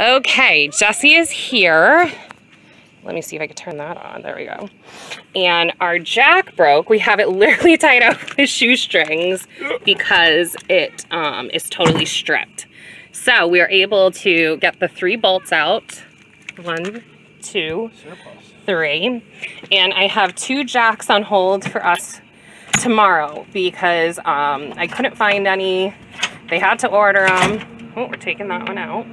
Okay, Jesse is here. Let me see if I can turn that on. There we go. And our jack broke. We have it literally tied up with shoestrings because it um, is totally stripped. So we are able to get the three bolts out. One, two, three. And I have two jacks on hold for us tomorrow because um, I couldn't find any. They had to order them. Oh, we're taking that one out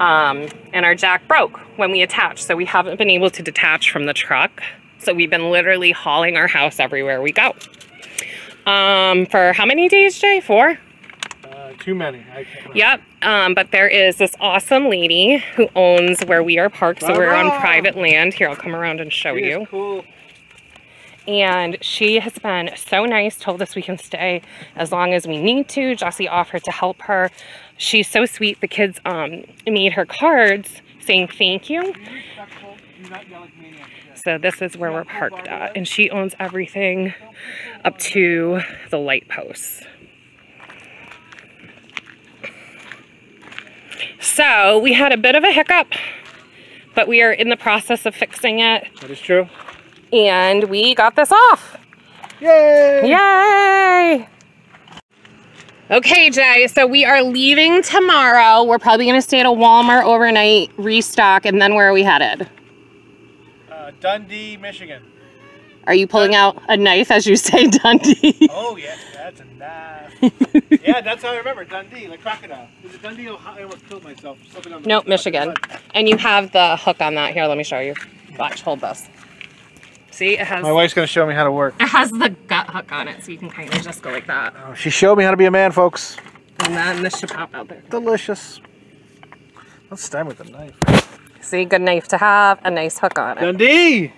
um, and our jack broke when we attached. So we haven't been able to detach from the truck. So we've been literally hauling our house everywhere we go. Um, for how many days, Jay? Four? Uh, too many. Yep. Um, but there is this awesome lady who owns where we are parked. So we're on private land. Here, I'll come around and show She you. Cool. And she has been so nice, told us we can stay as long as we need to. jossie offered to help her. She's so sweet. The kids um, made her cards saying thank you. So this is where we're parked at. And she owns everything up to the light posts. So we had a bit of a hiccup, but we are in the process of fixing it. That is true. And we got this off. Yay! Yay! Okay, Jay, so we are leaving tomorrow. We're probably going to stay at a Walmart overnight, restock, and then where are we headed? Uh, Dundee, Michigan. Are you pulling out a knife as you say Dundee? Oh, yeah, that's a knife. yeah, that's how I remember Dundee, like crocodile. Is it Dundee, Ohio? I almost killed myself. Something on the nope, Michigan. And you have the hook on that. Here, let me show you. Watch, hold this. See, it has My wife's going to show me how to work. it has the gut hook on it, so you can kind of just go like that. Oh, she showed me how to be a man, folks. And then this should pop out there. Delicious. Let's stab with the knife. See, good knife to have, a nice hook on it. Dundee!